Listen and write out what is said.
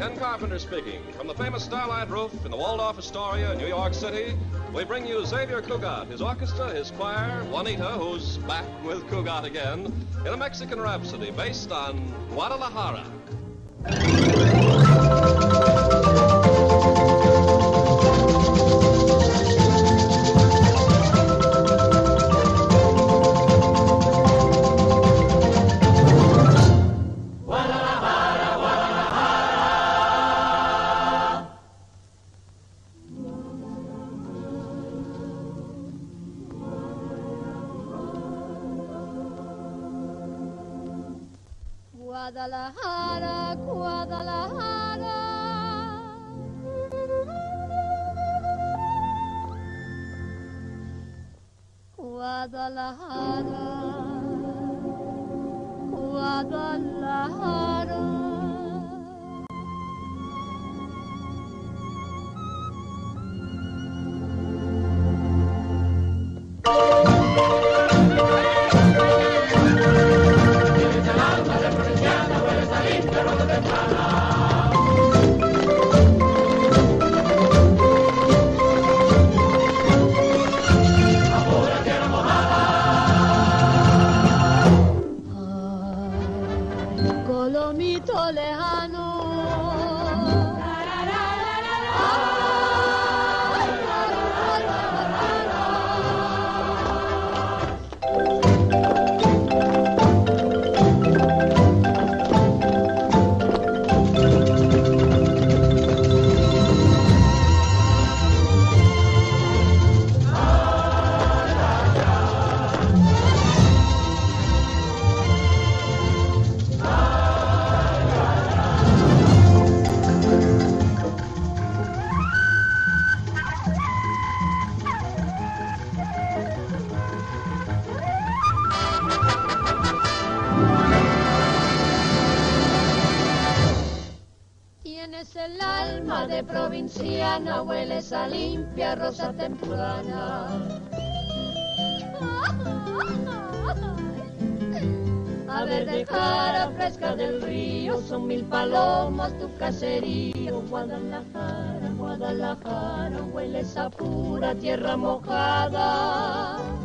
Ken Carpenter speaking. From the famous Starlight Roof in the Waldorf Astoria, New York City, we bring you Xavier Cugat, his orchestra, his choir, Juanita, who's back with Cugat again, in a Mexican rhapsody based on Guadalajara. Guadalajara, Guadalajara. Guadalajara, Guadalajara. Colomito lejano. El alma de provinciana, hueles a limpia rosa temprana. A verde cara fresca del río, son mil palomas tu caserío. Guadalajara, Guadalajara, hueles a pura tierra mojada.